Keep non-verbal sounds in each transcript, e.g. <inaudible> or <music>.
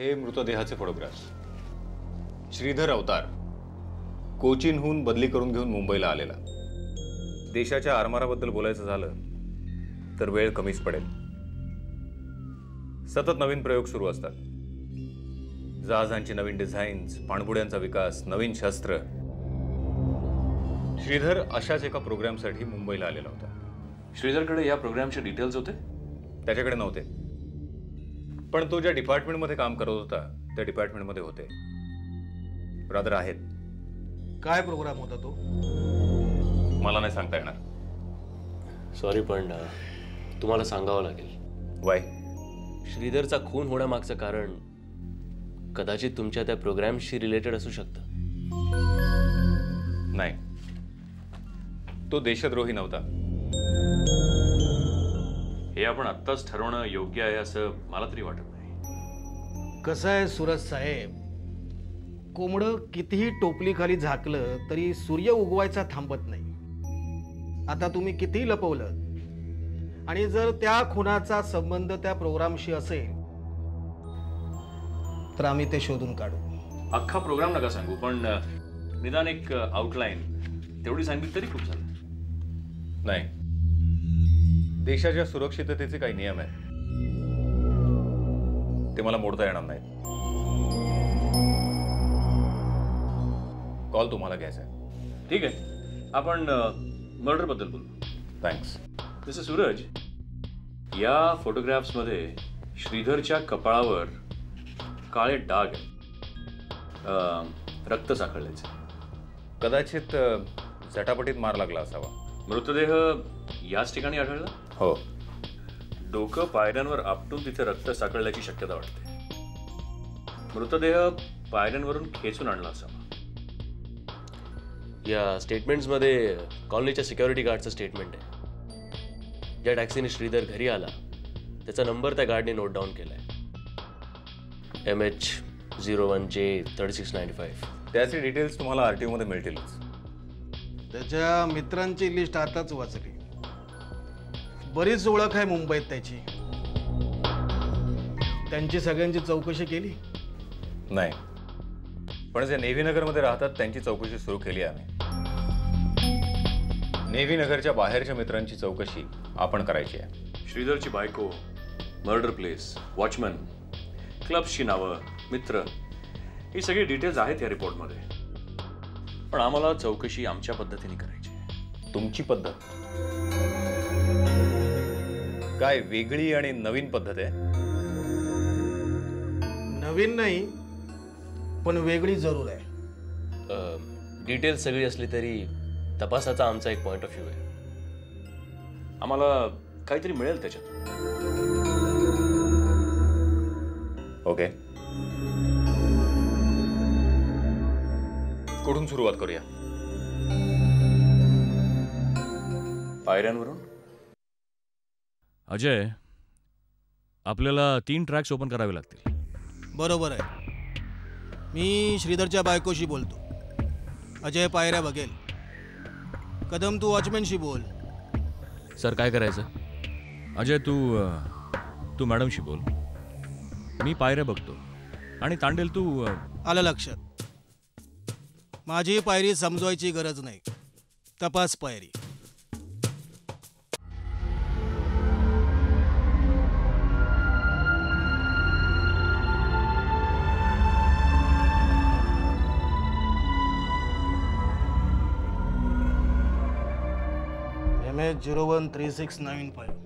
हे मृतदेहाचे फोटोग्राफ्स श्रीधर अवतार कोचीनहून बदली करून घेऊन मुंबईला आलेला. देशाच्या आरमाराबद्दल बोलायचं झालं तर वेळ कमीच पडेल. सतत नवीन प्रयोग सुरू असतात. जहाजांची नवीन डिझाईन्स पाणबुड्यांचा विकास नवीन शस्त्र. श्रीधर अशाच एका प्रोग्रामसाठी मुंबईला आलेला होता. श्रीधरकडे या प्रोग्रामचे डिटेल्स होते? त्याच्याकडे नव्हते. पण तो ज्या डिपार्टमेंटमध्ये काम करत होता त्या डिपार्टमेंटमध्ये होते. ब्रदर आहेत. काय प्रोग्राम होता तो? मला नाही सांगता येणार. सॉरी पण तुम्हाला सांगावं लागेल. वाय श्रीधरचा खून होण्यामागचं कारण कदाचित तुमच्या त्या प्रोग्रामशी रिलेटेड असू शकतं. नाही. तो देशद्रोही नव्हता. हे आपण आत्ताच ठरवणं योग्य आहे असं मला तरी वाटत कसं आहे सुरज साहेब? कोंबडं कितीही टोपलीखाली झाकलं तरी सूर्य उगवायचा थांबत नाही. आता तुम्ही कितीही लपवलं आणि जर त्या खुनाचा संबंध त्या प्रोग्रामशी असेल तर आम्ही ते शोधून काढू. अख्खा प्रोग्राम नका सांगू पण निदान एक आउटलाईन तेवढी सांगितली तरी खूप झालं नाही. देशाच्या सुरक्षिततेचे काही नियम आहेत. ते मला मोडता येणार नाही कॉल तुम्हाला घ्यायचा आहे. ठीक आहे. आपण मर्डरबद्दल बोलू. थँक्स मिस्टर सूरज या फोटोग्राफ्समध्ये श्रीधरच्या कपाळावर काळे डाग आहेत. अ, रक्त साखळल्याचे कदाचित झटापटीत मार लागला असावा. मृतदेह याच ठिकाणी आढळला? हो. डोकं पायऱ्यांवर आपटून तिथे रक्त साकळल्याची शक्यता वाटते. मृतदेह पायऱ्यांवरून खेचून आणला असावा. या स्टेटमेंट्समध्ये कॉलनीच्या सिक्युरिटी गार्डचं स्टेटमेंट आहे. ज्या टॅक्सीने श्रीधर घरी आला त्याचा नंबर त्या गार्डने नोट डाऊन केला आहे M H zero one J thirty six ninety five त्याचे डिटेल्स तुम्हाला आर टी ओमध्ये मिळतीलच. त्याच्या मित्रांची लिस्ट आताच वाचली. बरीच ओळख आहे मुंबईत त्याची. त्यांची सगळ्यांची चौकशी केली? नाही. पण जे नेव्ही नगरमध्ये राहतात त्यांची चौकशी सुरू केली आहे आम्ही. नेव्ही नगरच्या बाहेरच्या मित्रांची चौकशी आपण करायची आहे. श्रीधरची बायको मर्डर प्लेस वॉचमन क्लब्सची नावं मित्र ही सगळी डिटेल्स आहेत या रिपोर्टमध्ये पण आम्हाला चौकशी आमच्या पद्धतीने करायची आहे. तुमची पद्धत. काय वेगळी आणि नवीन पद्धत आहे? नवीन नाही पण वेगळी जरूर आहे. डिटेल्स सगळी असली तरी तपासाचा आमचा एक पॉईंट ऑफ व्ह्यू आहे. आम्हाला काहीतरी मिळेल त्याच्यात. ओके. कुठून सुरुवात करूया? पायऱ्यांवरून? अजय आपल्याला तीन ट्रॅक्स ओपन करावे लागतील. बरोबर आहे. मी श्रीधरच्या बायकोशी बोलतो. अजय पायऱ्या बघेल. कदम तू वॉचमॅनशी बोल. सर काय करायचं? अजय तू अ, तू मॅडमशी बोल. मी पायऱ्या बघतो. आणि तांडेल तू अ, आलं लक्षात. माझी पायरी समजवायची गरज नाही. तपास पायरी. H zero one three six nine five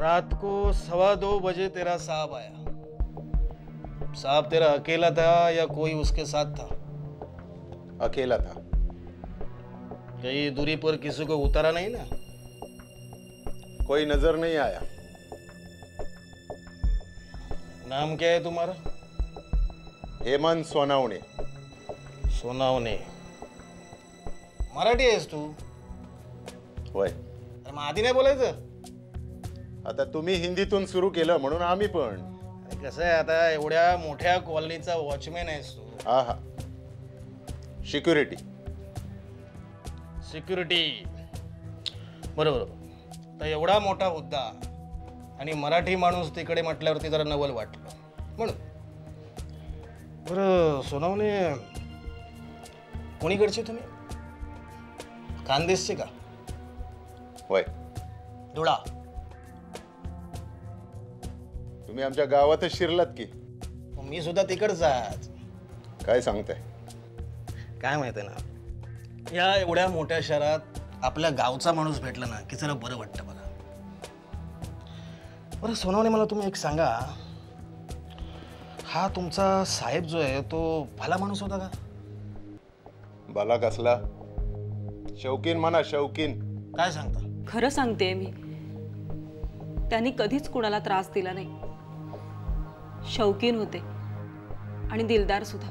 रात को सवा दो बजे तेरा साहब आया। साहब तेरा अकेला था या कोई उसके साथ था? अकेला था। कहीं दूरी पर किसी को उतारा नहीं ना? कोई नज़र नहीं आया। नाम क्या है तुम्हारा? हेमंत सोनावणे। सोनावणे. मराठी आहेस तू. होय. अरे मग आधी नाही बोलायचं? आता तुम्ही हिंदीतून सुरू केलं म्हणून आम्ही पण. अरे कसं आहे आता एवढ्या मोठ्या कॉलनीचा वॉचमॅन आहेस तू. हा हा सिक्युरिटी सिक्युरिटी बरोबर. तर एवढा मोठा हुद्दा आणि मराठी माणूस तिकडे म्हटल्यावरती जरा नवल वाटलं. म्हणून. बरं सोनावणे कोणीकडचे तुम्ही? खानदेशचे का? होय. धुळा तुम्ही आमच्या गावातच शिरलात की. मी सुद्धा तिकडचाच काय सांगताय? काय माहिती आहे ना? या एवढ्या मोठ्या शहरात आपल्या गावचा माणूस भेटला ना की जरा बरं वाटतं बघा. बरं सोनावणे मला तुम्ही एक सांगा. हा तुमचा साहेब जो आहे तो भला माणूस होता का? बाला कसला? शौकीन म्हणा शौकीन. काय सांगता? खरं सांगते मी. त्यांनी कधीच कुणाला त्रास दिला नाही. शौकीन होते. आणि दिलदार सुद्धा.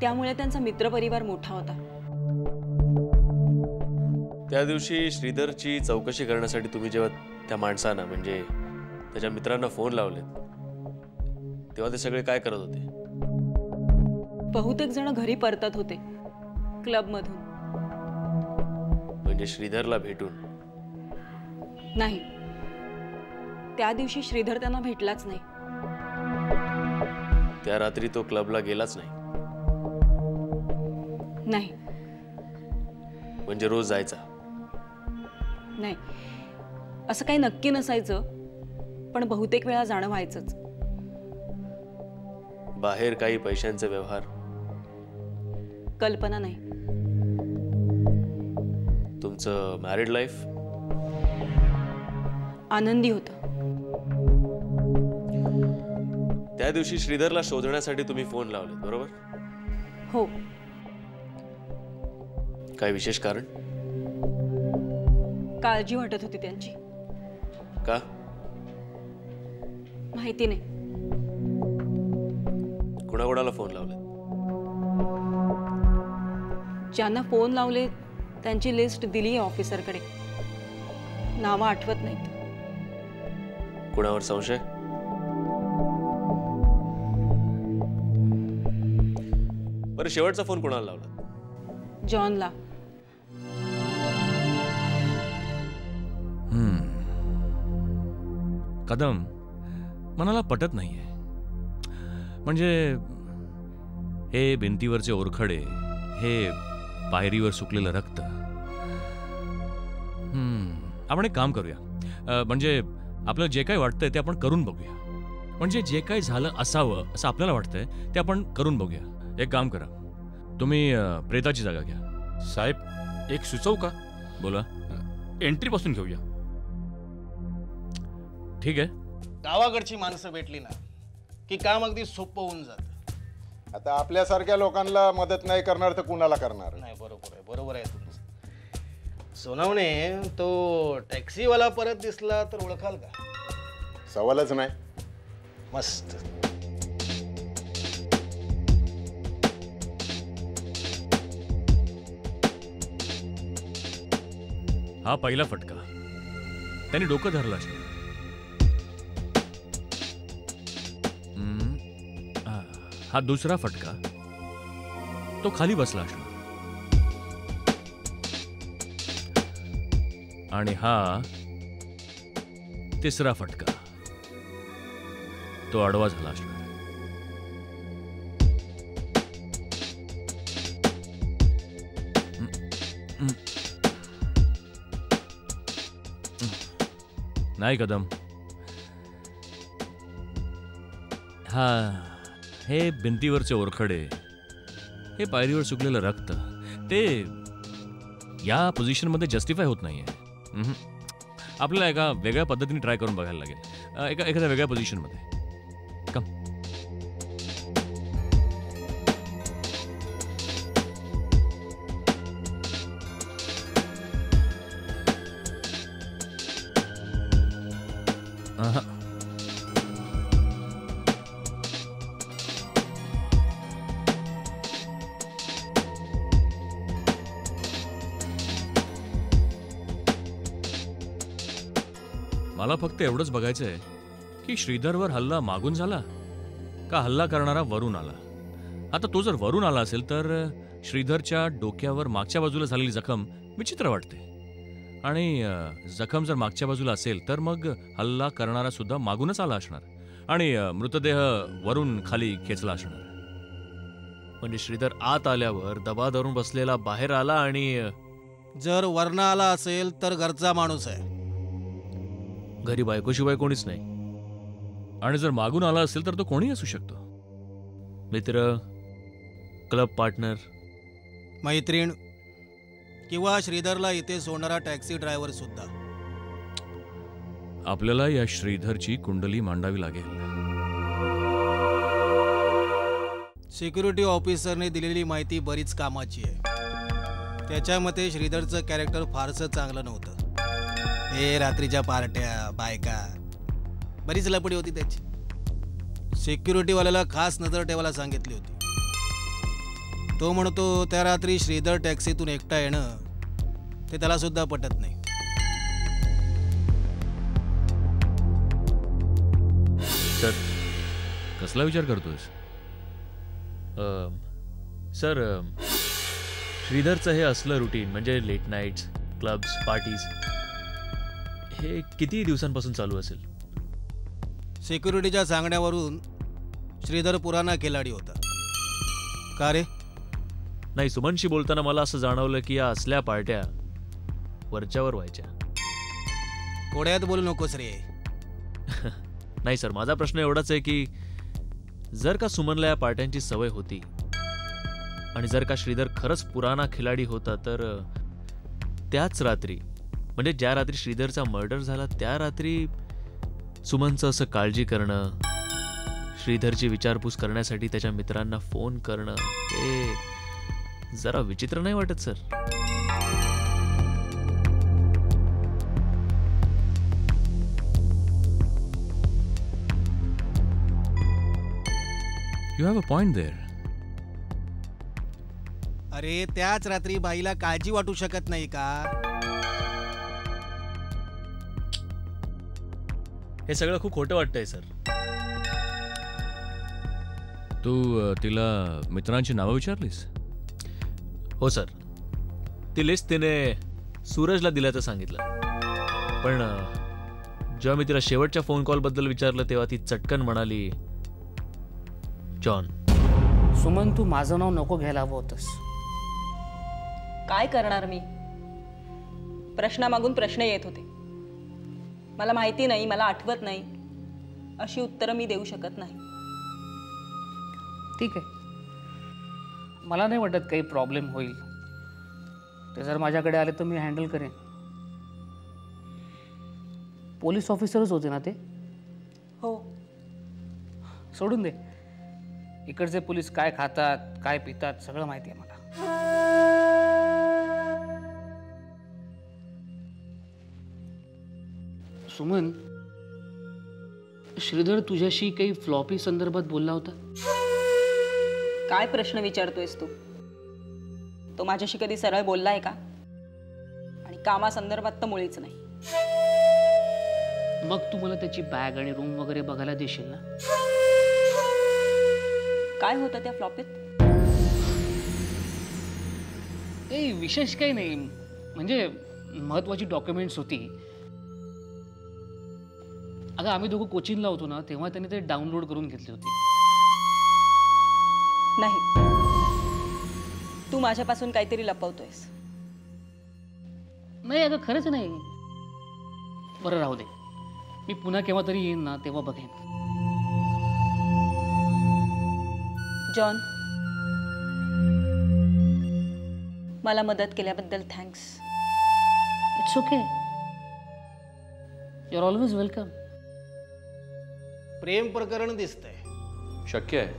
त्यामुळे त्यांचा मित्रपरिवार मोठा होता. त्या दिवशी श्रीधरची चौकशी करण्यासाठी तुम्ही जेव्हा त्या माणसांना म्हणजे त्याच्या मित्रांना फोन लावलेत तेव्हा ते सगळे काय करत होते? बहुतेक जण घरी परतत होते. क्लबमधून. म्हणजे श्रीधरला भेटून? नाही. त्या दिवशी श्रीधर त्यांना भेटलाच नाही. त्या रात्री तो क्लबला गेलाच नाही? नाही. म्हणजे रोज जायचा? नाही. असं काही नक्की नसायचं पण बहुतेक वेळा जाणं व्हायचंच. बाहेर काही पैशांचे व्यवहार? कल्पना नाही. तुमचं मॅरिड लाईफ आनंदी होतं. त्या दिवशी श्रीधरला शोधण्यासाठी तुम्ही फोन लावले बरोबर? हो. काय विशेष कारण? काळजी वाटत होती त्यांची. का? माहिती नाही. कुणाकुणाला फोन लावले ज्यांना फोन लावले त्यांची लिस्ट दिली आहे ऑफिसरकडे. नावं आठवत नाहीत. कुणावर संशय? बरं शेवटचा फोन कोणाला लावला? जॉनला. कदम मनाला पटत नाहीये. म्हणजे हे भिंतीवरचे ओरखडे हे पायरीवर सुकलेलं रक्त. हम्म, आपण एक काम करूया. म्हणजे आपलं जे काही वाटतंय ते आपण करून बघूया. म्हणजे जे काही झालं असावं असं आपल्याला वाटतंय ते आपण करून बघूया. एक काम करा. तुम्ही प्रेताची जागा घ्या. साहेब एक सुचवू का? बोला. एंट्रीपासून घेऊया. ठीक आहे. गावाकडची माणसं भेटली ना की काम अगदी सोपं होऊन जातं. आता आपल्यासारख्या लोकांना मदत नाही करणार तर कुणाला करणार? नाही बरोबर आहे बरोबर आहे तुमचं. सोनावणे तो टॅक्सीवाला परत दिसला तर ओळखाल का? सवालच नाही. मस्त. हा पहिला फटका. त्याने डोकं धरलं असणार हा दुसरा फटका तो खाली बसला असणार आणि हा तिसरा फटका तो आडवा झाला असणार नाही कदम। हा हे भिंतीवरचे ओरखडे हे पायरीवर सुकलेलं रक्त ते या पोझिशनमध्ये जस्टिफाय होत नाही आहे आपल्याला एका वेगळ्या पद्धतीने ट्राय करून बघायला लागेल. एका एखाद्या वेगळ्या पोझिशनमध्ये कम मला फक्त एवढंच बघायचं आहे की श्रीधरवर हल्ला मागून झाला का हल्ला करणारा वरून आला? आता तो जर वरून आला असेल तर श्रीधरच्या डोक्यावर मागच्या बाजूला झालेली जखम विचित्र वाटते. आणि जखम जर मागच्या बाजूला असेल तर मग हल्ला करणारा सुद्धा मागूनच आला असणार. आणि मृतदेह वरून खाली खेचला असणार. म्हणजे श्रीधर आत आल्यावर दबा धरून बसलेला बाहेर आला आणि जर वर्ण आला असेल तर घरचा माणूस आहे. घरी बायकोशिवाय कोणीच नाही. आणि जर मागून आला असेल तर तो कोणी असू शकतो. मित्र क्लब पार्टनर. मैत्रीण किंवा श्रीधरला इथे सोडणारा टॅक्सी ड्रायव्हर सुद्धा. आपल्याला या श्रीधरची कुंडली मांडावी लागेल. सिक्युरिटी ऑफिसरने दिलेली माहिती बरीच कामाची आहे. त्याच्या मते श्रीधरचं कॅरेक्टर फारसं चांगलं नव्हतं. हे रात्रीच्या पार्ट्या. बायका. बरीच लपडी होती त्याची. सिक्युरिटीवाल्याला खास नजर ठेवायला सांगितली होती. तो म्हणतो त्या रात्री श्रीधर टॅक्सीतून एकटा येणं ते त्याला सुद्धा पटत नाही. सर कसला विचार करतोस सर श्रीधरचं हे असलं रुटीन म्हणजे लेट नाईट्स क्लब्स पार्टीज हे किती दिवसांपासून चालू असेल? सिक्युरिटीच्या सांगण्यावरून श्रीधर पुराणा खिलाडी होता. का रे? नाही सुमनशी बोलताना मला असं जाणवलं की या असल्या पार्ट्या वरच्यावर व्हायच्या. कोड्यात बोलू नकोस रे. <laughs> नाही सर माझा प्रश्न एवढाच आहे की जर का सुमनला या पार्ट्यांची सवय होती आणि जर का श्रीधर खरंच पुराणा खिलाडी होता तर त्याच रात्री म्हणजे ज्या रात्री श्रीधरचा मर्डर झाला त्या रात्री सुमनचं असं काळजी करणं श्रीधरची विचारपूस करण्यासाठी त्याच्या मित्रांना फोन करणं हे जरा विचित्र नाही वाटत sir you have a point there अरे त्याच रात्री बाईला काळजी वाटू शकत नाही का? हे सगळं खूप खोटं वाटतंय सर. तू तिला मित्रांची नावं विचारलीस? हो सर. ती लिस्ट तिने सूरजला दिल्याचं सांगितलं. पण जेव्हा मी तिला शेवटच्या फोन कॉलबद्दल विचारलं तेव्हा ती चटकन म्हणाली जॉन. सुमन तू माझं नाव नको घ्यायला हवं होतंस. काय करणार मी? प्रश्नामागून प्रश्न येत होते. मला माहिती नाही मला आठवत नाही. अशी उत्तरं मी देऊ शकत नाही. ठीक आहे. मला नाही वाटत काही प्रॉब्लेम होईल. ते जर माझ्याकडे आले तर मी हँडल करेन. पोलीस ऑफिसरच होते ना ते? हो. सोडून दे. इकडचे पोलीस काय खातात काय पितात सगळं माहिती आहे मला. सुमन श्रीधर तुझ्याशी काही फ्लॉपी संदर्भात बोलला होता? काय प्रश्न विचारतोयस तू? तो माझ्याशी कधी सरळ बोललाय का? आणि कामासंदर्भात तर मुळीच नाही. मग तू मला त्याची बॅग आणि रूम वगैरे बघायला देशील ना? काय होतं त्या फ्लॉपीत ए विशेष काही नाही. म्हणजे महत्वाची डॉक्युमेंट्स होती. अगं आम्ही दोघं कोचिंगला होतो ना तेव्हा त्यांनी ते डाउनलोड करून घेतली होती. नाही. तू माझ्यापासून काहीतरी लपवतोयस. नाही अगं खरंच नाही. बरं राहू दे. मी पुन्हा केव्हा तरी येईन ना तेव्हा बघेन. जॉन मला मदत केल्याबद्दल thanks. It's okay you are always welcome प्रेम प्रकरण दिसतंय. शक्य आहे.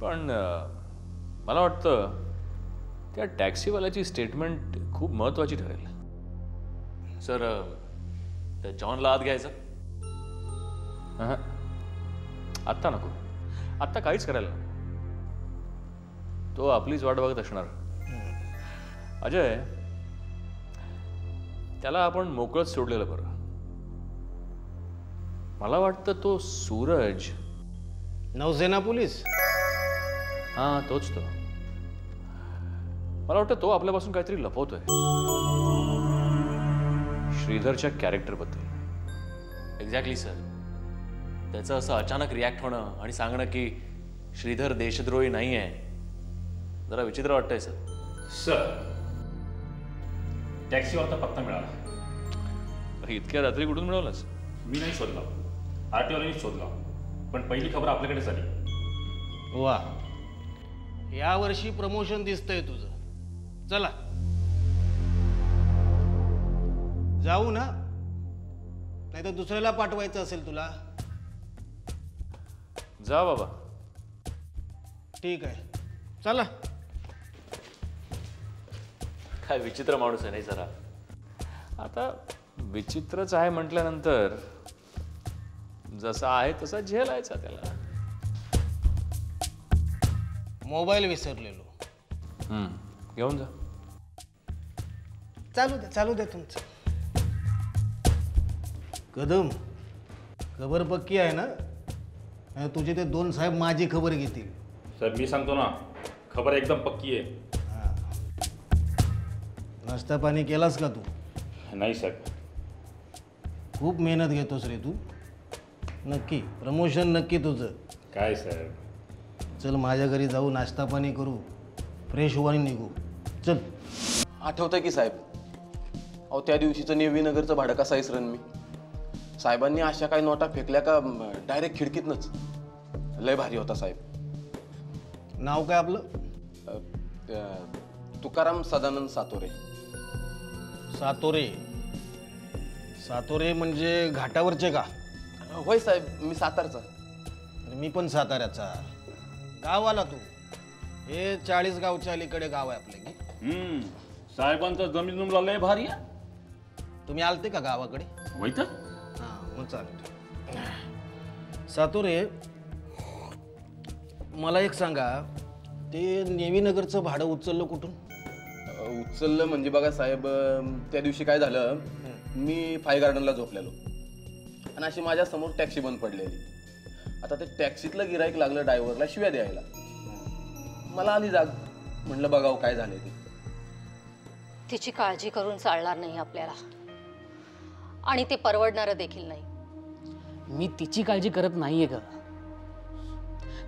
पण मला वाटतं त्या टॅक्सीवाल्याची स्टेटमेंट खूप महत्वाची ठरेल. सर त्या जॉनला आत घ्यायचं. आत्ता नको. आत्ता काहीच करायला तो आपलीच वाट बघत असणार. अजय त्याला आपण मोकळंच सोडलेलं बरं. मला वाटतं तो सूरज. नौसेना पोलीस? हा तोच तो. मला वाटतं तो आपल्यापासून काहीतरी लपवतोय. श्रीधरच्या कॅरेक्टरबद्दल. एक्झॅक्टली सर त्याचं असं अचानक रिॲक्ट होणं आणि सांगणं की श्रीधर देशद्रोही नाही आहे जरा विचित्र वाटतंय सर सर टॅक्सीवरचा पत्ता मिळाला. इतक्या रात्री कुठून मिळवलास? मी नाही शोधला. आर टी शोधला. पण पहिली खबर आपल्याकडे झाली. वा. या वर्षी प्रमोशन दिसतंय तुझं. चला. जाऊ ना. नाही तर दुसऱ्याला पाठवायचं असेल तुला. जा बाबा. ठीक आहे. चला. काय विचित्र माणूस आहे नाही जरा. आता विचित्रच आहे म्हटल्यानंतर जसा आहे तसा झेलायचा त्याला. मोबाईल विसरलेलो. हम्म, घेऊन जा. चालू द्या चालू द्या तुमचं. कदम. खबर पक्की आहे ना? नाही तुझे ते दोन साहेब माझी खबर घेतील. सर मी सांगतो ना खबर एकदम पक्की आहे. नाश्ता पाणी केलास का तू? नाही सर खूप मेहनत घेतोस रे तू. नक्की. प्रमोशन नक्की तुझं. काय सर चल माझ्या घरी जाऊ नाश्ता पाणी करू फ्रेश होऊ आणि निघू. चल. आठवतं की साहेब अहो त्या दिवशीचं नेवीनगरचं भाडं कसा इसरण मी? साहेबांनी अशा काही नोटा फेकल्या का डायरेक्ट खिडकीतनंच? लय भारी होता साहेब. नाव काय आपलं? अ, तुकाराम सदानंद सातोरे. सातोरे. सातोरे म्हणजे घाटावरचे का? होय साहेब मी सातारचा. अरे मी पण साताऱ्याचा. गाव आला तू. हे चाळीस गावच्या अलीकडे गाव आहे आपले की? हम्म साहेबांचा जमीन जुमला लय भारी आहे. तुम्ही आलते का गावाकडे? होय तर. हां मग चालतं सातोरे मला एक सांगा ते नेवीनगरचं भाडं उचललं कुठून? अ, उचललं म्हणजे बघा साहेब अ, त्या दिवशी काय झालं मी फाय गार्डनला झोपलेलो. आणि अशी माझ्यासमोर टॅक्सी बंद पडलेली. आता ते टॅक्सीतलं गिराईक लागलं ड्रायव्हरला शिव्या द्यायला. मला आली जाग. म्हटलं बघावं काय झालं ते. तिची काळजी करून चालणार नाही आपल्याला. आणि ते परवडणारं देखील नाही. मी तिची काळजी करत नाहीये ग.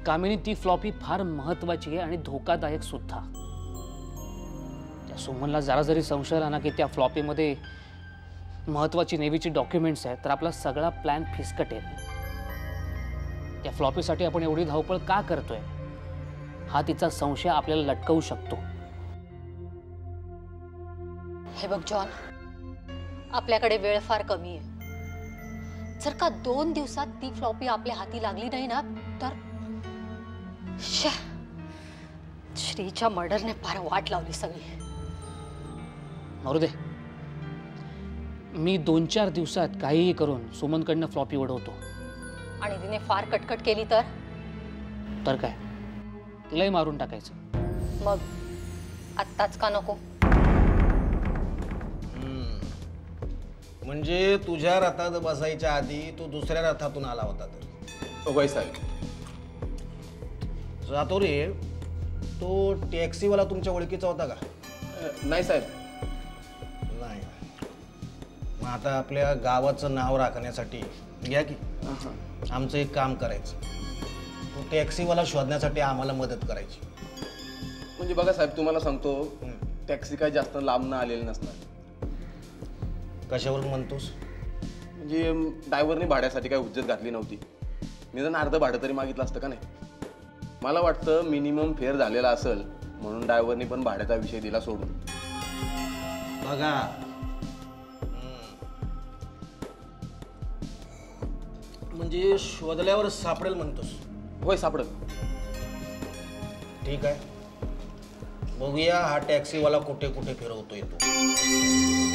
कामिनी ती फ्लॉपी फार महत्वाची आहे आणि धोकादायक सुद्धा. त्या सुमनला जरा जरी संशय आला ना की त्या फ्लॉपीमध्ये महत्वाची नेव्हीची डॉक्युमेंट्स आहेत तर आपला सगळा प्लॅन फिसकटेल. त्या फ्लॉपीसाठी आपण एवढी धावपळ का करतोय? हा तिचा संशय आपल्याला लटकवू शकतो. हे बघ जॉन. आपल्याकडे वेळ फार कमी आहे. जर का दोन दिवसात ती फ्लॉपी आपल्या हाती लागली नाही ना तर. श्रीच्या मर्डरने फार वाट लावली सगळी. मारू दे. मी दोन चार दिवसात काहीही करून सुमनकडनं फ्लॉपी उडवतो आणि तिने फार कटकट केली तर? तर काय? तिलाही मारून टाकायचं. मग आत्ताच का नको? म्हणजे तुझ्या रथात बसायच्या आधी तू दुसऱ्या रथातून आला होता तर. जातो रे तो टॅक्सीवाला तुमच्या ओळखीचा होता का? नाही साहेब. मग आता आपल्या गावाचं नाव राखण्यासाठी घ्या की? आमचं एक काम करायचं. तो टॅक्सीवाला शोधण्यासाठी आम्हाला मदत करायची. म्हणजे बघा साहेब तुम्हाला सांगतो टॅक्सी काय जास्त लांब न आलेली नसणार कशावरून म्हणतोस? म्हणजे ड्रायव्हरने भाड्यासाठी काय हुज्जत घातली नव्हती. निदान अर्ध भाडं तरी मागितलं असतं का नाही? मला वाटतं मिनिमम फेअर झालेला असेल म्हणून ड्रायव्हरने पण भाड्याचा विषय दिला सोडून. बघा म्हणजे शोधल्यावर सापडेल म्हणतोस. होय सापडत ठीक आहे. बघूया हा टॅक्सीवाला कुठे कुठे फिरवतोय तो.